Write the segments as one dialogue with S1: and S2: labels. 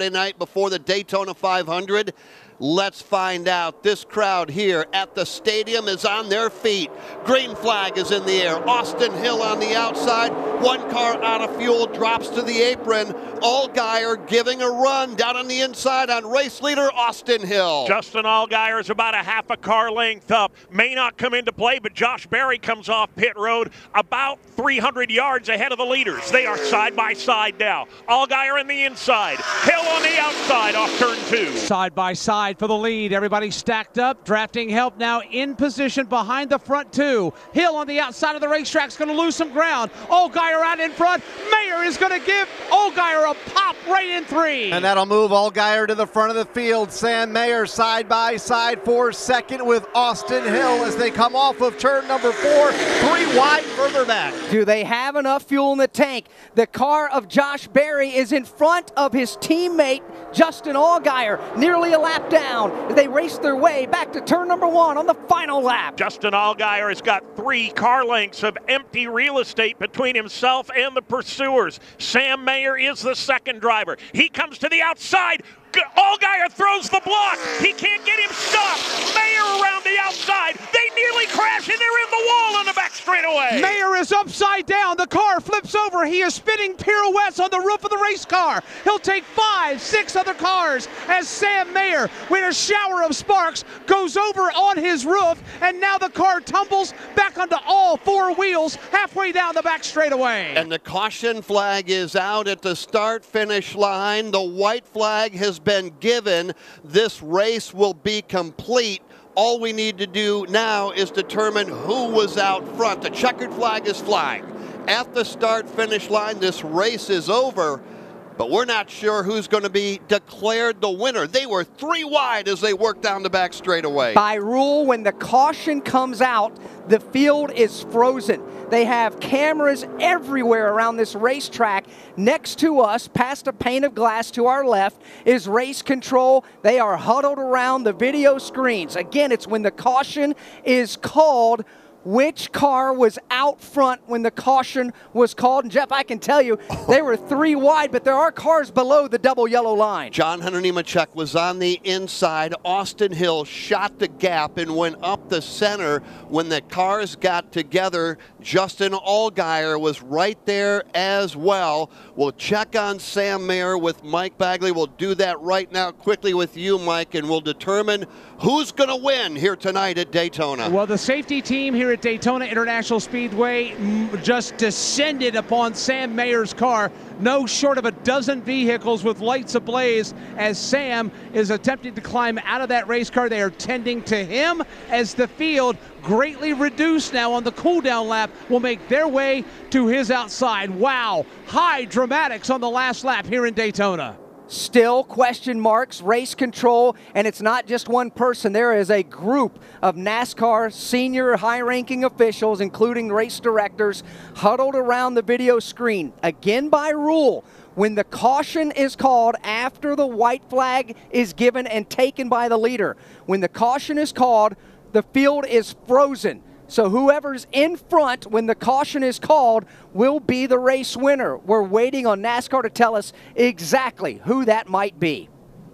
S1: night before the Daytona 500? Let's find out. This crowd here at the stadium is on their feet. Green flag is in the air. Austin Hill on the outside. One car out of fuel drops to the apron. Allgaier giving a run down on the inside on race leader Austin Hill.
S2: Justin Allgaier is about a half a car length up. May not come into play, but Josh Berry comes off pit road about 300 yards ahead of the leaders. They are side by side now. Allgaier in the inside. Hill on the outside off turn two.
S3: Side by side for the lead. Everybody stacked up. Drafting help now in position behind the front two. Hill on the outside of the racetrack is going to lose some ground. Allgaier out in front. Mayer is going to give Allgaier a pop right in three.
S4: And that'll move Allgaier to the front of the field. Sam Mayer side by side for second with Austin Hill as they come off of turn number four, three wide further back.
S5: Do they have enough fuel in the tank? The car of Josh Berry is in front of his teammate Justin Allgaier, nearly a lap down as they race their way back to turn number one on the final lap.
S2: Justin Allgaier has got three car lengths of empty real estate between himself and the pursuers. Sam Mayer is the second driver. He comes to the outside. Allgaier throws the block. He can't get him stopped. Mayer around the outside. They nearly crash and they're in the wall on the back straightaway.
S3: Mayer is upside down. The car flips over. He is spinning pirouettes on the roof of the race car. He'll take five, six other cars as Sam Mayer, with a shower of sparks, goes over on his roof, and now the car tumbles back onto all four wheels halfway down the back straightaway.
S1: And the caution flag is out at the start finish line. The white flag has been given. This race will be complete. All we need to do now is determine who was out front. The checkered flag is flying. At the start finish line, this race is over but we're not sure who's going to be declared the winner. They were three wide as they worked down the back straightaway.
S5: By rule, when the caution comes out, the field is frozen. They have cameras everywhere around this racetrack. Next to us, past a pane of glass to our left, is race control. They are huddled around the video screens. Again, it's when the caution is called which car was out front when the caution was called. And Jeff, I can tell you, they were three wide, but there are cars below the double yellow line.
S1: John Hunter Nemechek was on the inside. Austin Hill shot the gap and went up the center. When the cars got together, Justin Allgaier was right there as well. We'll check on Sam Mayer with Mike Bagley. We'll do that right now quickly with you, Mike, and we'll determine who's going to win here tonight at Daytona.
S3: Well, the safety team here at Daytona International Speedway just descended upon Sam Mayer's car, no short of a dozen vehicles with lights ablaze as Sam is attempting to climb out of that race car. They are tending to him as the field greatly reduced now on the cooldown lap will make their way to his outside. Wow, high dramatics on the last lap here in Daytona.
S5: Still question marks, race control, and it's not just one person. There is a group of NASCAR senior high ranking officials, including race directors, huddled around the video screen. Again, by rule, when the caution is called after the white flag is given and taken by the leader, when the caution is called, the field is frozen. So whoever's in front when the caution is called will be the race winner. We're waiting on NASCAR to tell us exactly who that might be.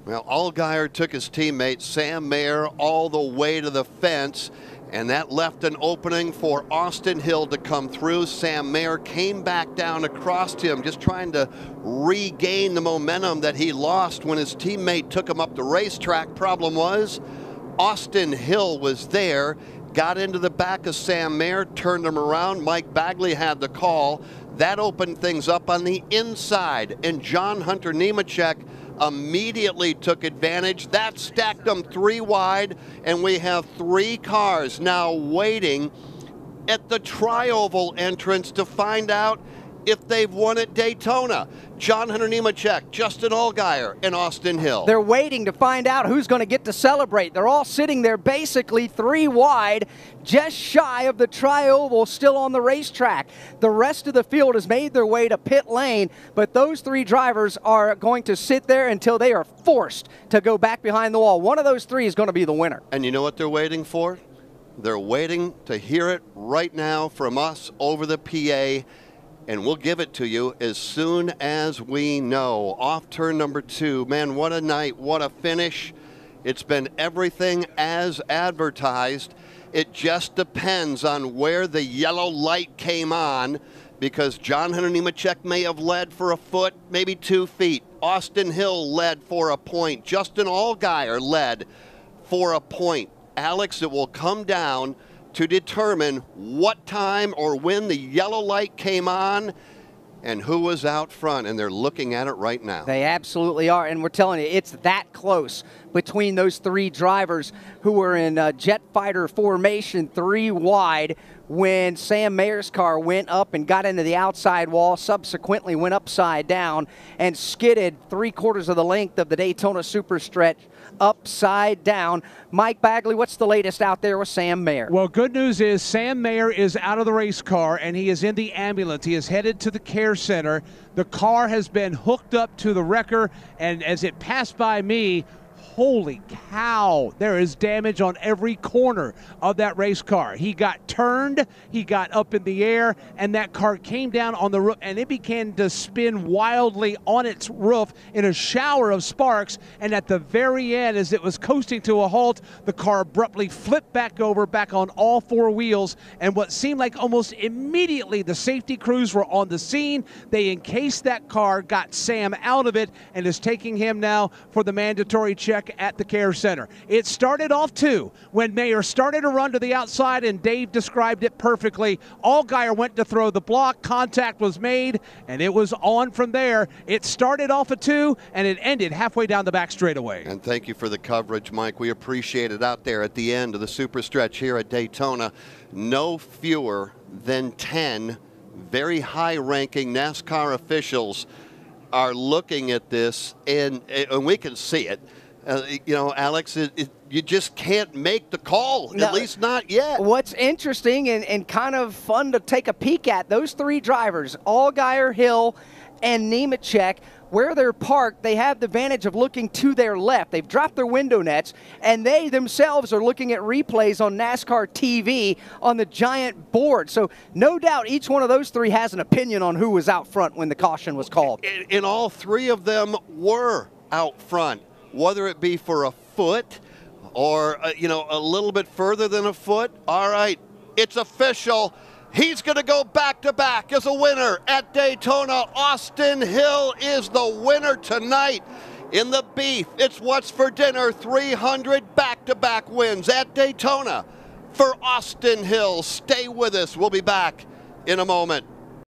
S1: Well, Allgaier took his teammate Sam Mayer all the way to the fence, and that left an opening for Austin Hill to come through. Sam Mayer came back down across him, just trying to regain the momentum that he lost when his teammate took him up the racetrack. Problem was, Austin Hill was there got into the back of Sam Mayer, turned him around. Mike Bagley had the call. That opened things up on the inside, and John Hunter Nemechek immediately took advantage. That stacked them three wide, and we have three cars now waiting at the Trioval entrance to find out if they've won at Daytona. John Hunter Nemechek, Justin Allgaier, and Austin Hill.
S5: They're waiting to find out who's going to get to celebrate. They're all sitting there basically three wide, just shy of the Trioval, still on the racetrack. The rest of the field has made their way to pit lane, but those three drivers are going to sit there until they are forced to go back behind the wall. One of those three is going to be the winner.
S1: And you know what they're waiting for? They're waiting to hear it right now from us over the PA and we'll give it to you as soon as we know. Off turn number two. Man, what a night. What a finish. It's been everything as advertised. It just depends on where the yellow light came on because John Hunter Nemechek may have led for a foot, maybe two feet. Austin Hill led for a point. Justin Allgaier led for a point. Alex, it will come down to determine what time or when the yellow light came on and who was out front, and they're looking at it right now.
S5: They absolutely are, and we're telling you, it's that close between those three drivers who were in uh, jet fighter formation, three wide, when Sam Mayer's car went up and got into the outside wall, subsequently went upside down and skidded three quarters of the length of the Daytona Super Stretch upside down. Mike Bagley, what's the latest out there with Sam Mayer?
S3: Well, good news is Sam Mayer is out of the race car and he is in the ambulance. He is headed to the care center. The car has been hooked up to the wrecker, and as it passed by me, holy cow, there is damage on every corner of that race car. He got turned, he got up in the air, and that car came down on the roof and it began to spin wildly on its roof in a shower of sparks. And at the very end, as it was coasting to a halt, the car abruptly flipped back over, back on all four wheels. And what seemed like almost immediately the safety crews were on the scene. They encased that car, got Sam out of it, and is taking him now for the mandatory check at the care center. It started off two when Mayer started to run to the outside, and Dave described it perfectly. Allgaier went to throw the block, contact was made, and it was on from there. It started off a two, and it ended halfway down the back straightaway.
S1: And thank you for the coverage, Mike. We appreciate it out there at the end of the super stretch here at Daytona. No fewer than 10 very high ranking NASCAR officials are looking at this, and, and we can see it. Uh, you know, Alex, it, it, you just can't make the call, at least not yet.
S5: What's interesting and, and kind of fun to take a peek at, those three drivers, Allgaier, Hill, and Nemechek, where they're parked, they have the advantage of looking to their left. They've dropped their window nets, and they themselves are looking at replays on NASCAR TV on the giant board. So, no doubt, each one of those three has an opinion on who was out front when the caution was called.
S1: And, and all three of them were out front whether it be for a foot or, uh, you know, a little bit further than a foot. All right, it's official. He's going to go back to back as a winner at Daytona. Austin Hill is the winner tonight in the beef. It's what's for dinner 300 back to back wins at Daytona for Austin Hill. Stay with us. We'll be back in a moment.